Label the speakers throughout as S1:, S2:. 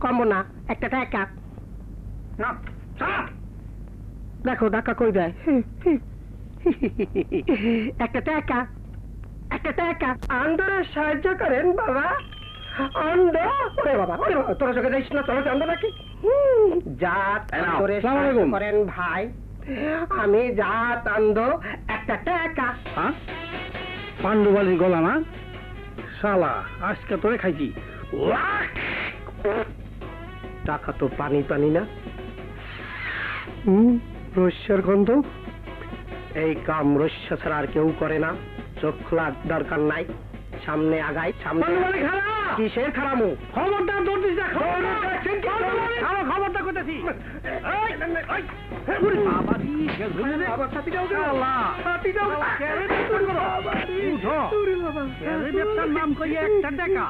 S1: কম না। একটা টাকা
S2: না
S1: দেখো টাকা কই দেয় একটা টাকা একটা টাকা আন্দরে সাহায্য করেন বাবা। অন্ধ ওরে বাবা ওরে বাবা তোরা চোখে যাইস না তোরা অন্ধ নাকি? জাত আন্দরে সাহায্য করেন ভাই। আমি জাত অন্ধ একটা টাকা
S2: হ্যাঁ? পাণ্ডুবালির গলা না? শালা আজকে তোরে খাইছি।
S1: টাকা তো পানি পানি না। হুম রস্যার গন্ধ? এই কাম রস্যা ছাড়া আর কেউ করে না। চোখ খোলার দরকার নাই। সামনে আগাই সামনে কিসের খারামু
S2: খবরদার দৌড়িস না খবরদার! খবরটা করতেছি।
S1: বাবা, দাও গো।
S2: শালা।
S1: দাও।
S2: ছেড়ে ব্যবসার নাম করিয়ে একটা টাকা।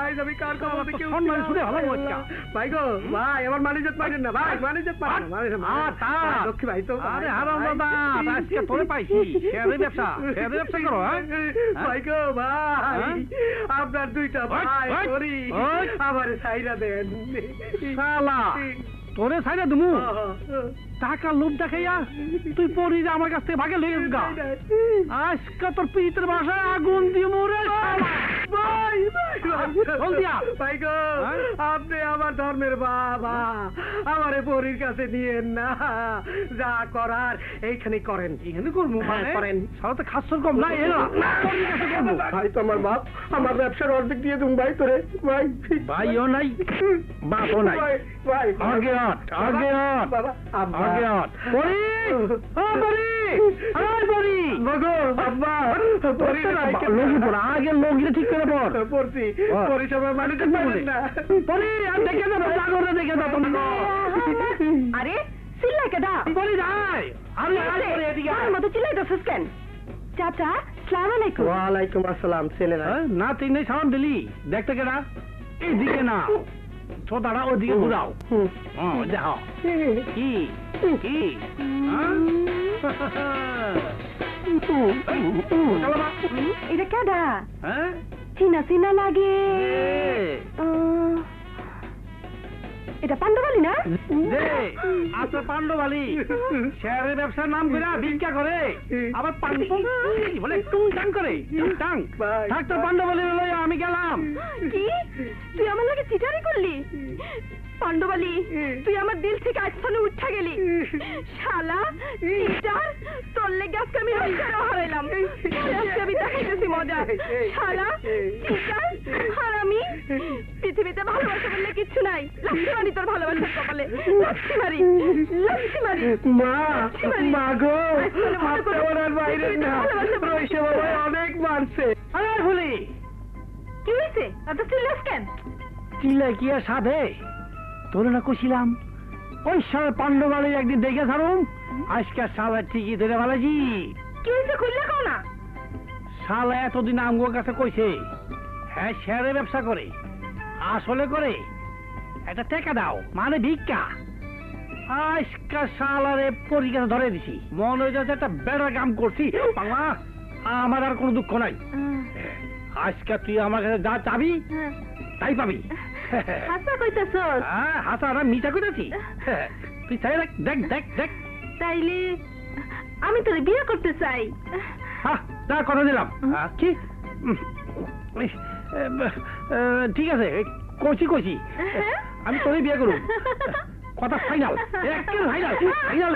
S1: আজ আমি কার কথা
S2: আমার তো
S1: কেউ
S2: সম্মান শুনে হলাম ওইটা।
S1: ভাই গো ভাই আমার মানিজত পাইছেন না। ভাই মানিজত পাইছেন না মানিজত
S2: তা।
S1: লক্ষ্মী ভাই তো।
S2: আরে হারাম দাদা আজকে তোরে পাইছি। শেয়ারের ব্যবসা শেয়ারের ব্যবসা করো হ্যাঁ?
S1: ভাই গো ভাই
S2: হ্যাঁ?
S1: আপনার দুইটা ভাই
S2: ওই।
S1: আমার সাইরা দেন।
S2: শালা। তোরে ছাইরা দুমু। টাকা লোভ দেখাইয়া তুই পড়ি যে আমার কাছ থেকে ভাগে লইয়ে গা আজকে তোর পিতের বাসায় আগুন দিয়ে মরে
S1: ভাই ভাই ভাই। গো
S2: হ্যাঁ?
S1: আপনি আমার ধর্মের বাবা। আমারে পরীর কাছে নিয়েন না। যা করার এইখানে করেন।
S2: এখানে করব
S1: হ্যাঁ, করেন।
S2: সারা তো খাসর কম। না এরা
S1: ভাই তো আমার বাপ আমার ব্যবসার অর্ধেক দিয়ে তুমি ভাই তোরে। ভাই
S2: ভাইও নাই বাপও নাই।
S1: ভাই ভাই
S2: আগে হট আগে
S1: আব্বা।
S2: আগে হট পরি পরি আয় পরি।
S1: মগো আব্বা পরি
S2: লগি পড় আগে লগিরে ঠিক করে পড়।
S1: পড়ছি না।
S2: পরি আর দেখে দাও জাগরে দেখে দাও তুমি
S3: আরে চিল্লাই কেডা?
S2: পরি যাই আরে পরি এদিকে আয়।
S3: আমার মতো চিল্লাইতেছিস কেন? চাচা সালাম আলাইকুম
S1: ওয়ালাইকুম আসসালাম ছেলেরা
S2: হ্যাঁ, না তুই নেই সালাম দিলি। দেখতে কেডা। এইদিকে না। ছোটাটা ওদিকে ঘুরাও। হ্যাঁ। দেখো কি? কি হ্যাঁ?
S3: এটা কেডা?
S2: হ্যাঁ?
S3: চিনা চিনা লাগে। এটা পাণ্ডবালি না?
S2: যে আছে পাণ্ডবালি। শেয়ারের ব্যবসার নাম করে ভিক্ষা করে। আবার বলে টুং টাং করে টাং। থাক তো পাণ্ডবালি আমি গেলাম।
S3: কি? তুই আমার লাগে চিটারি করলি? পাণ্ডবালি তুই আমার দিল থেকে আজ উঠা শালা চিটার তোর লেগে আজকে আমি রক্ষা হারাইলাম। আজকে আমি দেখাইতেছি মজা। শালা চিটার হারামি পৃথিবীতে ভালোবাসা বললে কিচ্ছু নাই। লাঠি তোর ভালোবাসার কপালে। লাঠি মারি
S1: মা মা গো আপনি বাইরে না। রইসে বাবা অনেক মারছে।
S2: আরে ভুলি।
S3: কি হয়েছে এত সিরিয়াস কেন?
S2: চিল্লে কি আর সাধে? তোর না কছিলাম ওই সাল পাণ্ডবালি একদিন দেখে ছাড়ুম আজকে সালা ঠিকই ধরে ভালাজি
S3: কি হয়েছে খুললে কও না?
S2: শালা এতদিন আমগোর কাছে কইছে হ্যাঁ শেয়ারে ব্যবসা করে আসলে করে একটা টাকা দাও মানে ভিক্ষা। আজকা শালারে পরীক্ষা ধরে দিছি। মনে হয়ে যাচ্ছে একটা বেড়া কাম করছি। বাবা আমার আর কোনো দুঃখ নাই। আজকে তুই আমার কাছে যা চাবি তাই পাবি।
S3: হাসা কইতাছস?
S2: হ্যাঁ হাসা মিছা করেছি তুই চাই দেখ দেখ দেখ
S3: তাইলে আমি তোরে বিয়ে করতে চাই।
S2: হ্যাঁ তা কথা দিলাম। কি? ঠিক আছে কইছি কইছি।
S3: হ্যাঁ?
S2: আমি তোরে বিয়ে করুম। কথা ফাইনাল ফাইনাল ফাইনাল